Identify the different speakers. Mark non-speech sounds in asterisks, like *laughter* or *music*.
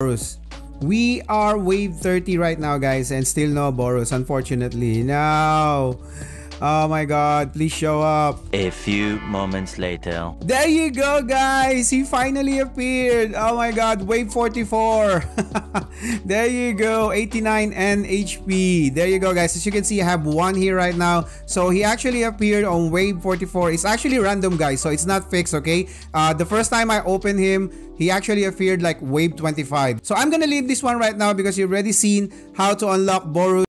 Speaker 1: Boros. We are wave 30 right now, guys, and still no Boros, unfortunately. No. Oh my god, please show up.
Speaker 2: A few moments later.
Speaker 1: There you go, guys. He finally appeared. Oh my god, wave 44. *laughs* there you go, 89 N HP. There you go, guys. As you can see, I have one here right now. So he actually appeared on wave 44. It's actually random, guys, so it's not fixed, okay? Uh, the first time I opened him, he actually appeared like wave 25. So I'm gonna leave this one right now because you've already seen how to unlock Boros